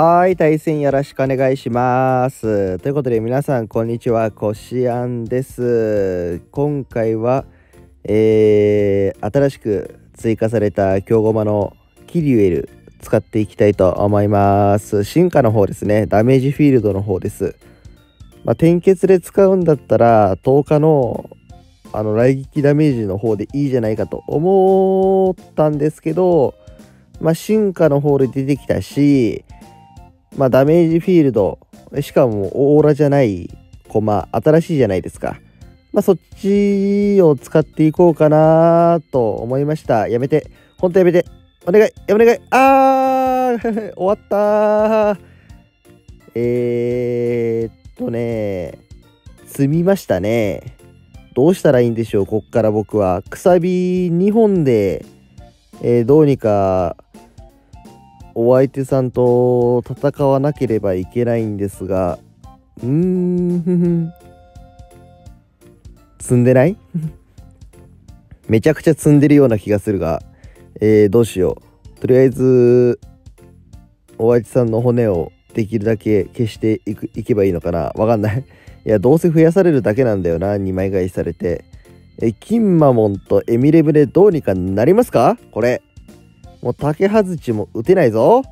はい、対戦よろしくお願いします。ということで皆さんこんにちは、こしあんです。今回は、えー、新しく追加された京ゴマのキリュエル使っていきたいと思います。進化の方ですね、ダメージフィールドの方です。まあ、点結で使うんだったら10日のあの雷撃ダメージの方でいいじゃないかと思ったんですけど、まあ、進化の方で出てきたし、まあ、ダメージフィールド、しかもオーラじゃないコマ、新しいじゃないですか。まあ、そっちを使っていこうかなと思いました。やめて。ほんとやめて。お願い。お願い。あー 終わったー。えー、っとね、積みましたね。どうしたらいいんでしょう、こっから僕は。くさび2本で、えーどうにかお相手さんと戦わなければいけないんですが、うーんふふ、積んでない？めちゃくちゃ積んでるような気がするが、えーどうしよう。とりあえず、お相手さんの骨をできるだけ消していくいけばいいのかなわかんない。いや、どうせ増やされるだけなんだよな、2枚返しされて。え、キンマモンとエミレブでどうにかなりますか？これ。もう竹外ちも打てないぞ。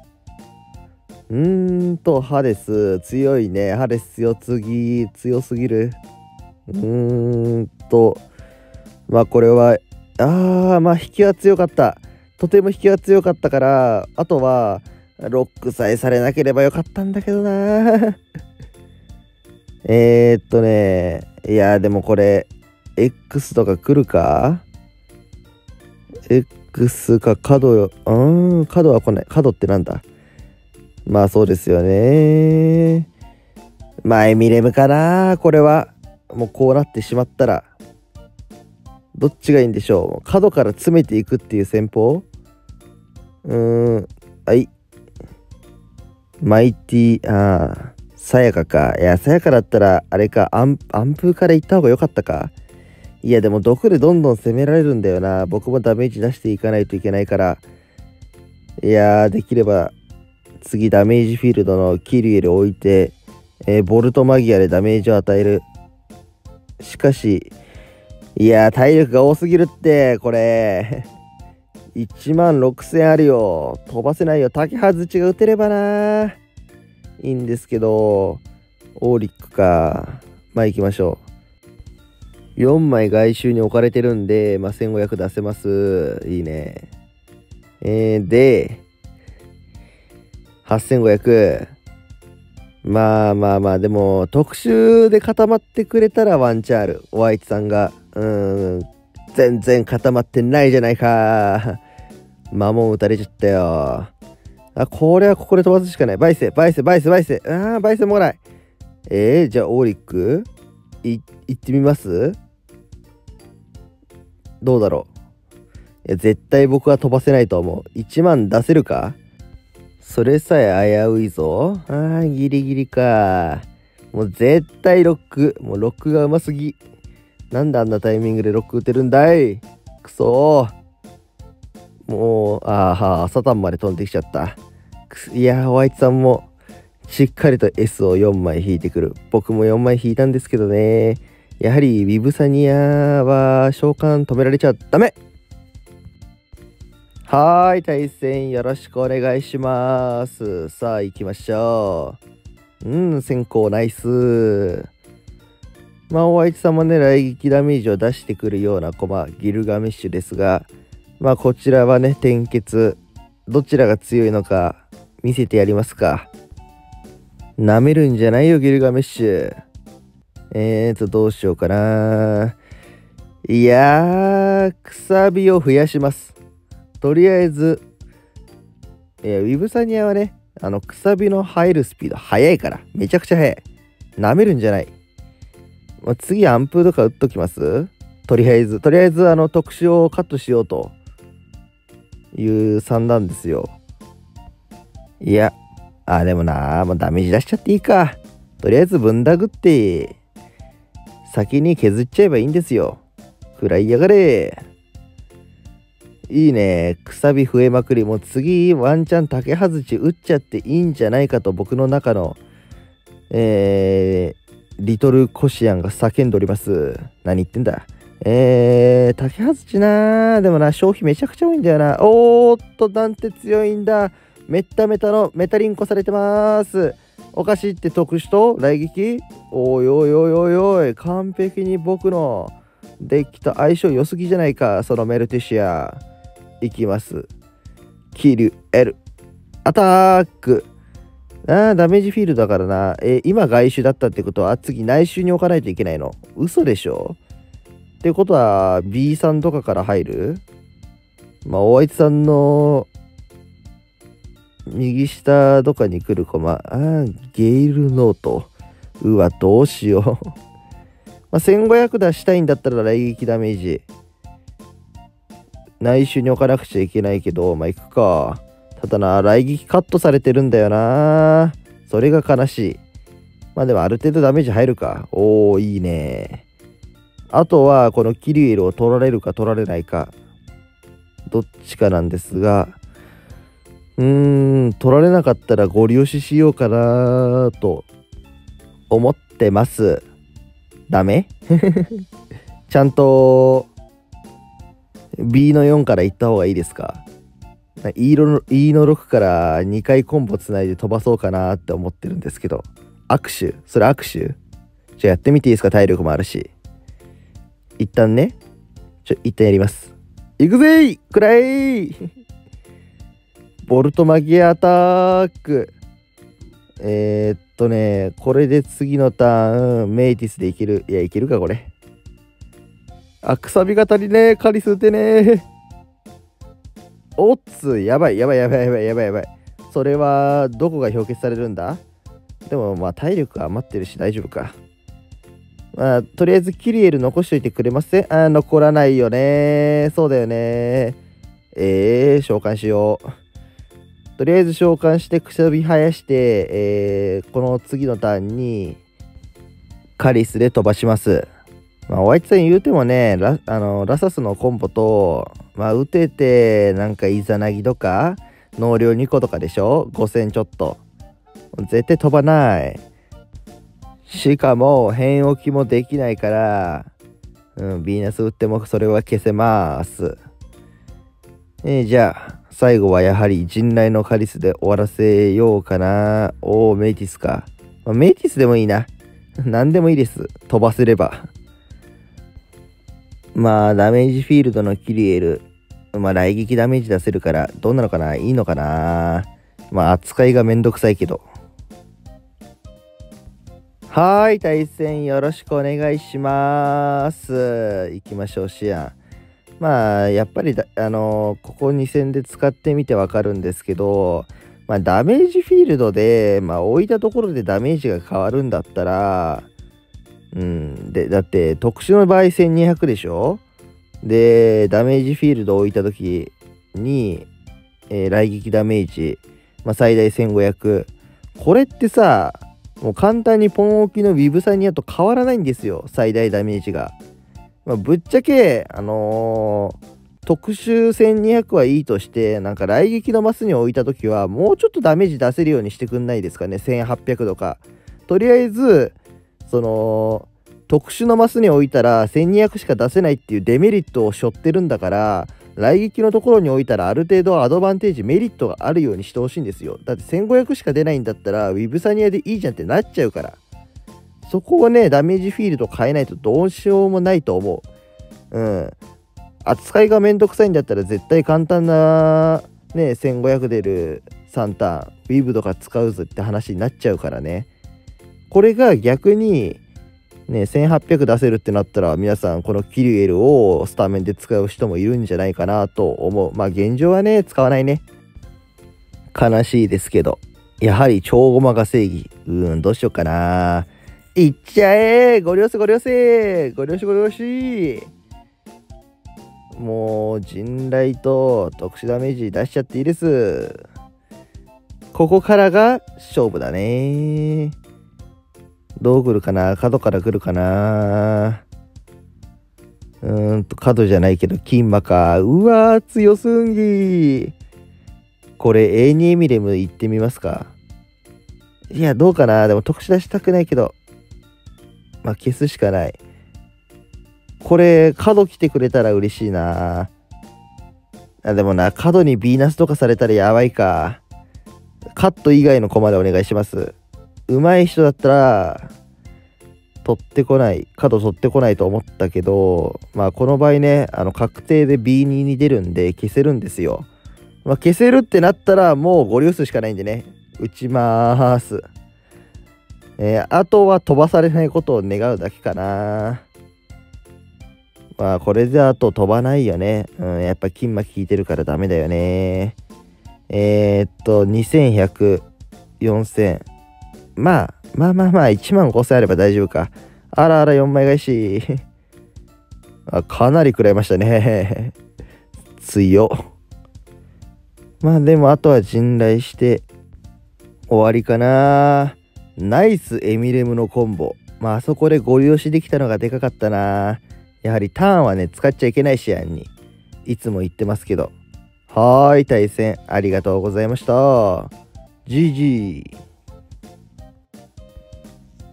うーんと、ハデス、強いね。ハデス強すぎ、強すぎる。うーんと、まあこれは、あー、まあ引きは強かった。とても引きは強かったから、あとは、ロックさえされなければよかったんだけどな。え、っとね、いや、でもこれ、X とか来るか ?X か角よ。うん、角は来ない。角ってなんだ？まあそうですよね。まあエミレムかなこれは。もうこうなってしまったら。どっちがいいんでしょう？角から詰めていくっていう戦法？うーん。はい。マイティ、ああ、さやかか。いや、さやかだったら、あれか、アンアンプから行った方が良かったか。いや、でも毒でどんどん攻められるんだよな。僕もダメージ出していかないといけないから。いやー、できれば、次ダメージフィールドのキリエル置いて、えーボルトマギアでダメージを与える。しかし、いやー、体力が多すぎるって、これ。1万6000あるよ。飛ばせないよ。竹外ちが打てればな。いいんですけど、オーリックか。まあ行きましょう。4枚外周に置かれてるんで、まあ、1500出せます。いいね。えー、で、8500。まあまあまあ、でも、特集で固まってくれたらワンチャンある。お相手さんが。うーん、全然固まってないじゃないか。魔門打たれちゃったよ。あ、これはここで飛ばすしかない。バイセ、バイセ、バイセ、バイセ。あー、バイセもらい。えー、じゃあ、オーリック？い、行ってみます？どうだろういや、絶対僕は飛ばせないと思う。1万出せるか？それさえ危ういぞ。あー、ギリギリか。もう絶対ロック。もうロックがうますぎ。なんであんなタイミングでロック打てるんだい？くそー。もう、あーはー、サタンまで飛んできちゃった。いやー、ホワイトさんも、しっかりと S を4枚引いてくる。僕も4枚引いたんですけどね。やはりビブサニアは召喚止められちゃダメはーい、対戦よろしくお願いします。さあ、行きましょう。うん、先行ナイス。まあ、お相手様ね、雷撃ダメージを出してくるような駒、ギルガメッシュですが、まあ、こちらはね、転結。どちらが強いのか見せてやりますか。舐めるんじゃないよ、ギルガメッシュ。えーと、どうしようかな。いやー、くさびを増やします。とりあえず、いや、ウィブサニアはね、あの、くさびの入るスピード速いから、めちゃくちゃ速い。舐めるんじゃない。まあ、次、アンプとか打っときます？とりあえず、とりあえず、あの、特殊をカットしようという算段ですよ。いや、あ、でもな、もうダメージ出しちゃっていいか。とりあえず、ぶん殴って、先に削っちゃえばいいんですよ。食らいやがれ。いいね。くさび増えまくり。もう次、ワンチャン竹外し打っちゃっていいんじゃないかと僕の中の、えー、リトルコシアンが叫んでおります。何言ってんだ。えー、竹外しなでもな、消費めちゃくちゃ多いんだよな。おーっと、なんて強いんだ。メッタメタのメタリンコされてます。おかしいって特殊と？来撃？おいおいおいおいおい、完璧に僕のデッキと相性良すぎじゃないか、そのメルティシア。いきます。キル、L。アタック。ああ、ダメージフィールドだからな。えー、今外周だったってことは、次内周に置かないといけないの。嘘でしょ？ってことは、B さんとかから入る？まあ、お相手さんの右下とかに来るコマ。あ、ゲイルノート。うわ、どうしよう まあ、1500出したいんだったら雷撃ダメージ。内周に置かなくちゃいけないけど、まあ、行くか。ただな、雷撃カットされてるんだよな。それが悲しい。まあでもある程度ダメージ入るか。おー、いいね。あとは、このキリエルを取られるか取られないか。どっちかなんですが、うーん、取られなかったらご利用ししようかなと思ってます。ダメ？ちゃんと B の4から行った方がいいですか？E の ?E の6から2回コンボつないで飛ばそうかなって思ってるんですけど。握手？それ握手？じゃあやってみていいですか？体力もあるし。一旦ね。ちょ、一旦やります。行くぜいくらいボルトマギアタック。えー、っとね、これで次のターン、メイティスでいける。いや、いけるか、これ。あ、くさびが足りねえ。カリス打てねえ。おっつ、やばい、やばい、やばい、やばい、やばい、やばい。それは、どこが氷結されるんだ？でも、まあ、体力余ってるし大丈夫か。まあ、とりあえず、キリエル残しといてくれません？あ、残らないよね。そうだよね。えー、召喚しよう。とりあえず召喚してくしゃび生やして、えー、この次のターンにカリスで飛ばします。まあ、お相手さん言うてもね、ラあのラサスのコンボと、まあ、打てて、なんかイザナギとか、能量2個とかでしょ ?5000 ちょっと。絶対飛ばない。しかも、変置きもできないから、うん、ヴィーナス打ってもそれは消せます。えー、じゃあ、最後はやはり陣内のカリスで終わらせようかな。おー、メイティスか。まあ、メイティスでもいいな。何でもいいです。飛ばせれば。まあ、ダメージフィールドのキリエル。まあ、雷撃ダメージ出せるから、どうなのかな？いいのかな？まあ、扱いがめんどくさいけど。はーい、対戦よろしくお願いします。行きましょう、シアン。まあやっぱりあのここ2戦で使ってみてわかるんですけど、まあ、ダメージフィールドで、まあ、置いたところでダメージが変わるんだったら、うん、でだって特殊の場合1200でしょ？でダメージフィールド置いた時に、えー、雷撃ダメージ、まあ、最大1500これってさもう簡単にポン置きのウィブサニアと変わらないんですよ最大ダメージが。まあ、ぶっちゃけ、あのー、特殊1200はいいとして、なんか雷撃のマスに置いたときは、もうちょっとダメージ出せるようにしてくんないですかね、1800とか。とりあえず、その、特殊のマスに置いたら1200しか出せないっていうデメリットを背負ってるんだから、雷撃のところに置いたらある程度アドバンテージ、メリットがあるようにしてほしいんですよ。だって1500しか出ないんだったら、ウィブサニアでいいじゃんってなっちゃうから。そこをね、ダメージフィールド変えないとどうしようもないと思う。うん。扱いがめんどくさいんだったら絶対簡単な、ね、1500出る3ターン、ウィブとか使うぞって話になっちゃうからね。これが逆に、ね、1800出せるってなったら皆さんこのキリュエルをスタメンで使う人もいるんじゃないかなと思う。まあ現状はね、使わないね。悲しいですけど。やはり超ゴマが正義。うん、どうしようかな。いっちゃえご了承ご了承ご了承ご了承もう、陣雷と特殊ダメージ出しちゃっていいです。ここからが勝負だね。どう来るかな？角から来るかな？うーんと、角じゃないけど、金馬か。うわー、強すんぎこれ、A2 エミレム行ってみますか。いや、どうかな？でも、特殊出したくないけど。まあ、消すしかない。これ、角来てくれたら嬉しいな。あでもな、角にヴィーナスとかされたらやばいか。カット以外のコマでお願いします。上手い人だったら、取ってこない、角取ってこないと思ったけど、まあこの場合ね、あの確定で B2 に出るんで消せるんですよ。まあ、消せるってなったらもうゴリ押すしかないんでね、打ちまーす。えー、あとは飛ばされないことを願うだけかな。まあこれであと飛ばないよね。うん、やっぱ金巻効いてるからダメだよね。えー、っと、2100、4000。まあ、まあまあまあ、1万5000あれば大丈夫か。あらあら4枚返し。あかなり食らいましたね。強。まあでもあとは信頼して終わりかな。ナイスエミレムのコンボ。まああそこでご利用しできたのがでかかったな。やはりターンはね、使っちゃいけない試合に。いつも言ってますけど。はーい、対戦ありがとうございました。GG。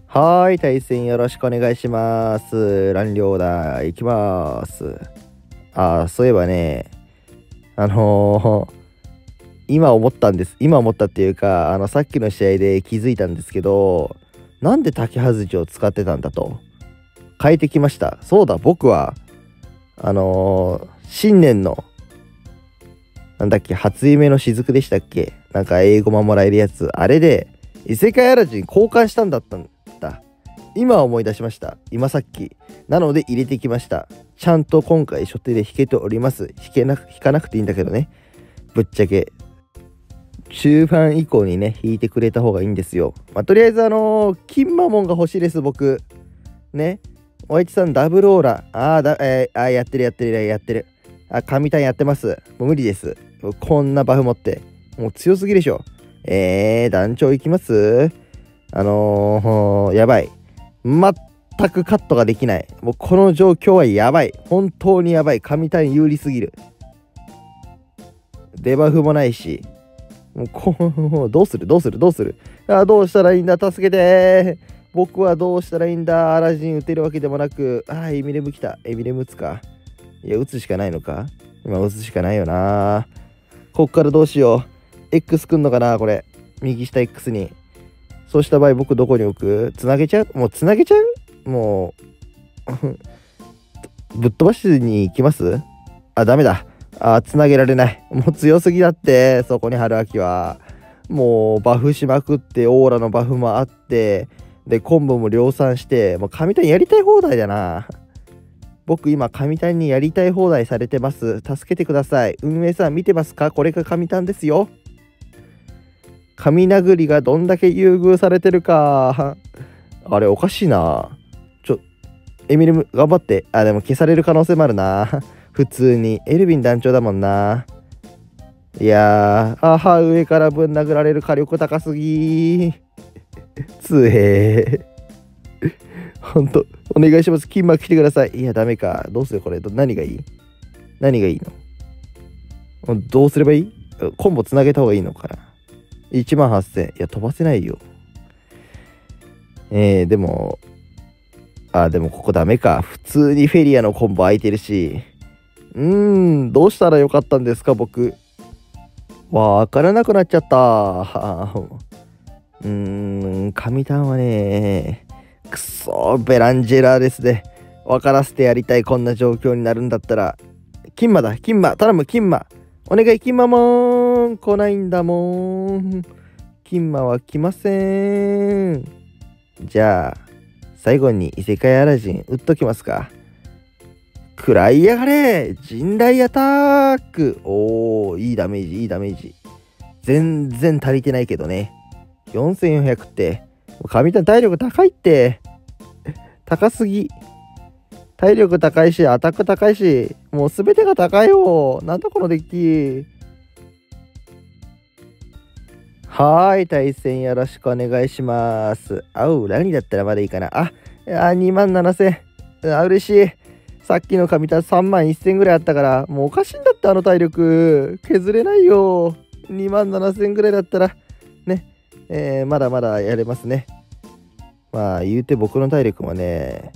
はーい、対戦よろしくお願いします。乱量だ。いきます。あ、そういえばね、あのー、今思ったんです。今思ったっていうか、あの、さっきの試合で気づいたんですけど、なんで竹外しを使ってたんだと。変えてきました。そうだ、僕は、あのー、新年の、なんだっけ、初夢の雫でしたっけ？なんか英語ももらえるやつ。あれで、異世界アラジン交換したんだったん今思い出しました今さっきなので入れてきましたちゃんと今回所定で弾けております弾けな弾かなくていいんだけどねぶっちゃけ中盤以降にね弾いてくれた方がいいんですよ。まあ、とりあえずあのー、金マモンが欲しいです僕。ね。おやちさんダブルオーラ。あーだ、えー、あやってるやってるやってる。あ神谷やってます。もう無理です。こんなバフ持って。もう強すぎでしょ。えー、団長いきます？あのー、やばい。全くカットができない。もうこの状況はやばい。本当にやばい。神谷有利すぎる。デバフもないし。もうこうどうする？どうする？どうする？あどうしたらいいんだ？助けて僕はどうしたらいいんだ？アラジン打てるわけでもなく。ああ、エミレム来た。エミレム打つか。いや、打つしかないのか？今打つしかないよな。こっからどうしよう。X くんのかな？これ。右下 X に。そうした場合僕どこに置く？つなげちゃう？もうつなげちゃう？もう ぶっ飛ばしに行きます？あ、ダメだ。あ、つなげられない。もう強すぎだって、そこに春秋は。もうバフしまくって、オーラのバフもあって、で、コンボも量産して、もう神谷やりたい放題だな。僕今神谷にやりたい放題されてます。助けてください。運営さん見てますか？これが神谷ですよ。神殴りがどんだけ優遇されてるか。あれ、おかしいな。ちょ、エミリム、頑張って。あ、でも消される可能性もあるな。普通に。エルヴィン団長だもんな。いやー、母上からぶん殴られる火力高すぎつえー。ほんと、お願いします。金幕来てください。いや、ダメか。どうするこれ。何がいい？何がいいの？どうすればいい？コンボつなげた方がいいのかな1万8000。いや、飛ばせないよ。えー、でも、あ、でもここダメか。普通にフェリアのコンボ空いてるし。うーん、どうしたらよかったんですか、僕。わからなくなっちゃった。うーん、神タンはね、くそベランジェラーですね。分からせてやりたい、こんな状況になるんだったら。金馬だ、金馬、頼む、金馬。お願い、金馬もん来ないんだもん。金馬は来ません。じゃあ、最後に異世界アラジン打っときますか。食らいやがれ人雷アタックおー、いいダメージ、いいダメージ。全然足りてないけどね。4400って、神谷体力高いって。高すぎ。体力高いし、アタック高いし、もう全てが高いよ。なんだこのデッキ。はーい、対戦よろしくお願いします。あう、何だったらまだいいかな。あ、あ2万7000。あ、嬉しい。さっきの紙た3万1000ぐらいあったからもうおかしいんだってあの体力。削れないよ。2万7000ぐらいだったら。ね、えー、まだまだやれますね。まあ言うて僕の体力もね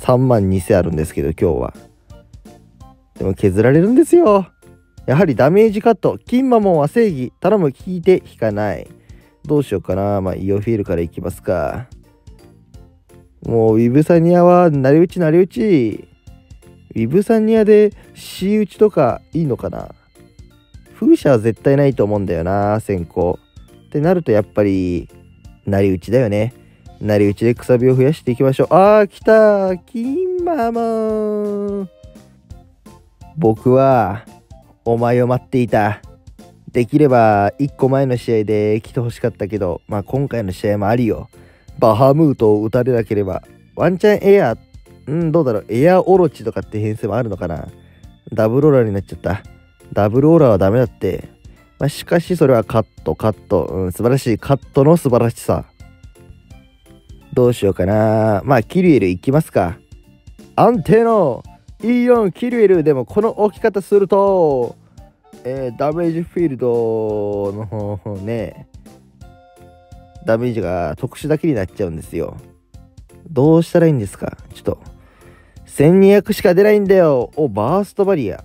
3万2000あるんですけど今日は。でも削られるんですよ。やはりダメージカット。金マモンは正義。頼む聞いて引かない。どうしようかな。まあイオフィールからいきますか。もうウィブサニアは成り打ち成り打ち。ウィブサニアで C 打ちとかいいのかな？風車は絶対ないと思うんだよな先行。ってなるとやっぱり成り打ちだよね。成り打ちでくさびを増やしていきましょう。あー来た金マモン。僕はお前を待っていた。できれば1個前の試合で来てほしかったけどまあ今回の試合もありよ。バハムートを打たれなければワンチャンエアーうんどうだろう。エアオロチとかって編成もあるのかな。ダブルオーラーになっちゃった。ダブルオーラーはダメだって。まあ、しかしそれはカットカット、うん、素晴らしい。カットの素晴らしさ。どうしようかな。まあキリエルいきますか。安定の E4 キリエル。でもこの置き方するとえー、ダメージフィールドの方ね。ダメージが特殊だけになっちゃうんですよ。どうしたらいいんですか？ちょっと。1200しか出ないんだよ。おバーストバリア。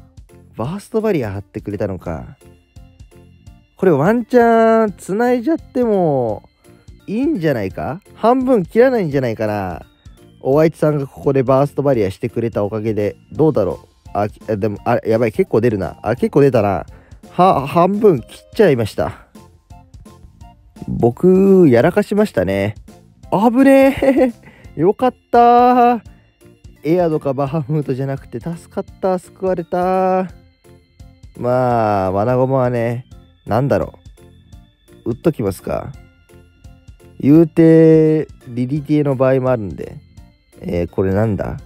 バーストバリア貼ってくれたのか。これワンチャン繋いじゃってもいいんじゃないか？半分切らないんじゃないかな。おワイトさんがここでバーストバリアしてくれたおかげで。どうだろう？あでもあやばい。結構出るな。あ結構出たな。は半分切っちゃいました。僕やらかしましたね。あぶねえ よかったエアとかバハムートじゃなくて助かった救われた。まあマナゴマはねなんだろう。打っときますか。言うてリリティの場合もあるんで。えー、これなんだ？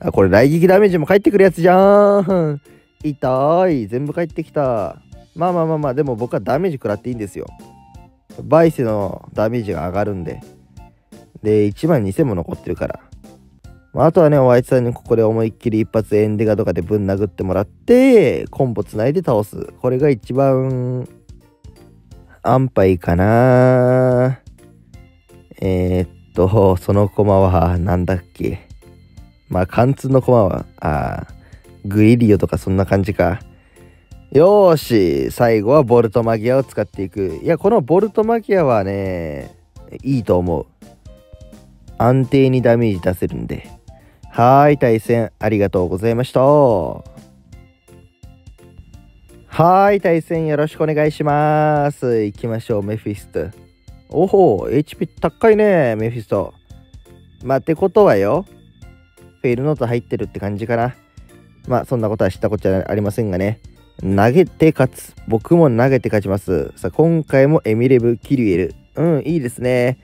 あこれ雷撃ダメージも返ってくるやつじゃん。痛い。全部返ってきた。まあまあまあまあでも僕はダメージ食らっていいんですよ。バイセのダメージが上がるんで。で1万2000も残ってるから。まあとはね、おあいつさんにここで思いっきり一発エンデガとかでぶん殴ってもらって、コンボつないで倒す。これが一番安牌かなえー、っと、その駒はなんだっけ？まあ、貫通の駒は、あグリリオとかそんな感じか。よーし、最後はボルトマギアを使っていく。いや、このボルトマギアはね、いいと思う。安定にダメージ出せるんで。はい、対戦ありがとうございました。はい、対戦よろしくお願いします。行きましょう、メフィスト。おほ、HP 高いね、メフィスト。まあ、ってことはよ、フェイルノート入ってるって感じかな。まあ、そんなことは知ったことはありませんがね。投げて勝つ。僕も投げて勝ちます。さあ、今回もエミレブ・キリエル。うん、いいですね。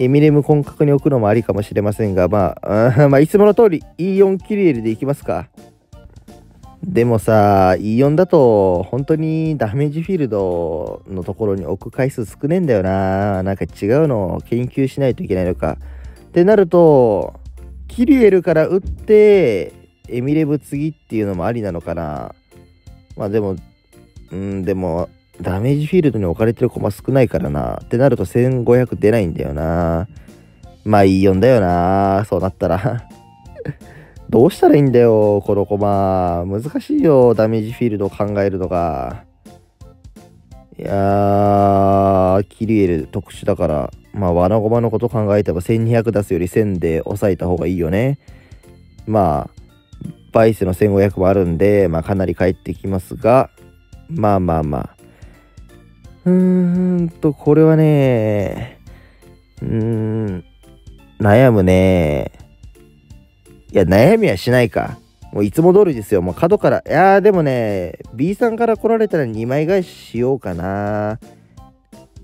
エミレム本格に置くのもありかもしれませんが、まあ、まあ、いつもの通り E4 キリエルでいきますか。でもさ、E4 だと本当にダメージフィールドのところに置く回数少ねえんだよな。なんか違うのを研究しないといけないのか。ってなると、キリエルから打って、エミレブ次っていうのもありなのかな。まあでも、うん、でも、ダメージフィールドに置かれてる駒少ないからな。ってなると1500出ないんだよな。まあいい4だよな。そうなったら どうしたらいいんだよ、この駒。難しいよ、ダメージフィールドを考えるのが。いやー、キリエル特殊だから、まあ、罠駒のこと考えてば1200出すより1000で抑えた方がいいよね。まあ、バイスの1500もあるんで、まあ、かなり返ってきますが、まあまあまあ。うーんと、これはね、うーん、悩むね。いや、悩みはしないか。もういつも通りですよ。もう角から。いやー、でもね、B さんから来られたら2枚返ししようかな。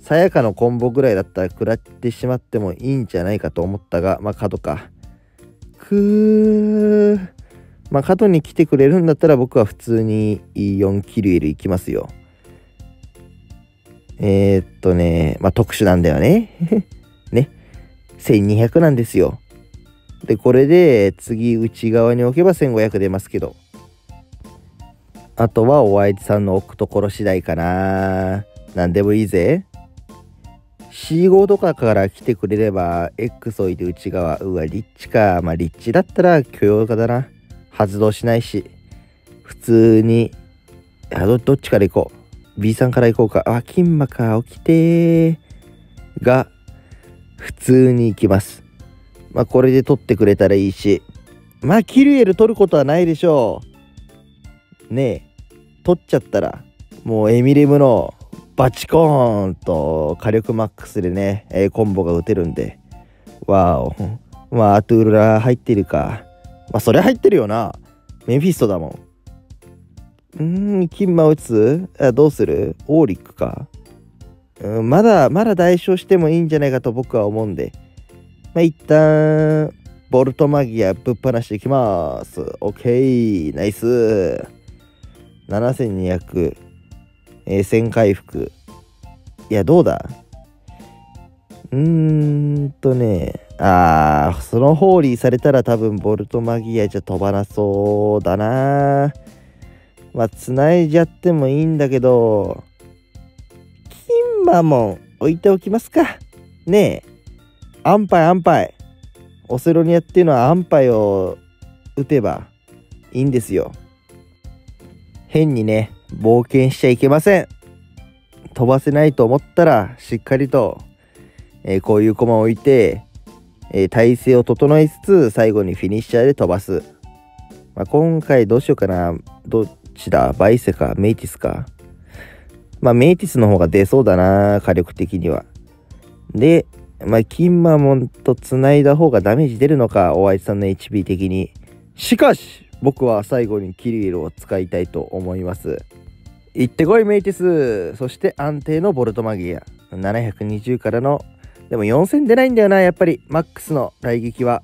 さやかのコンボぐらいだったら食らってしまってもいいんじゃないかと思ったが、まあ角か。くー。まあ角に来てくれるんだったら僕は普通に4キルエル行きますよ。えー、っとね、まあ特殊なんだよね。ね。1200なんですよ。で、これで次内側に置けば1500出ますけど。あとはお相手さんの置くところ次第かな。なんでもいいぜ。C5 とかから来てくれれば X 置いて内側。うわ、リッチか。まあリッチだったら許容化だな。発動しないし。普通に、あどどっちから行こう。B さんから行こうか。あ、金馬か。起きて。が、普通に行きます。まあこれで取ってくれたらいいし。まあキルエル取ることはないでしょう。ねえ。取っちゃったら、もうエミレムのバチコーンと火力マックスでね、えコンボが打てるんで。わお。まあ、アトゥーラ入ってるか。まあ、それ入ってるよな。メフィストだもん。うん、金馬打つあどうする？オーリックか？うん、まだ、まだ代償してもいいんじゃないかと僕は思うんで。まあ、一旦、ボルトマギアぶっ放していきます。オッケー、ナイス。7200。えー、1000回復。いや、どうだ？うーんとね、あー、そのホーリーされたら多分ボルトマギアじゃ飛ばなそうだなまあ、繋いじゃってもいいんだけど、金馬も置いておきますか。ねえ、安牌安牌。オセロニアっていうのは安牌を打てばいいんですよ。変にね、冒険しちゃいけません。飛ばせないと思ったら、しっかりと、えー、こういう駒を置いて、えー、体勢を整えつつ、最後にフィニッシャーで飛ばす。まあ、今回どうしようかな。どっちだ？バイセか？メイティスか？まあ、メイティスの方が出そうだな、火力的には。で、まあ、キンマモンと繋いだ方がダメージ出るのか、お相手さんの HP 的に。しかし、僕は最後にキリエルを使いたいと思います。行ってこいメイティスそして安定のボルトマギア。720からの、でも4000出ないんだよな、やっぱり、マックスの来撃は。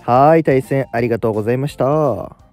はーい、対戦ありがとうございました。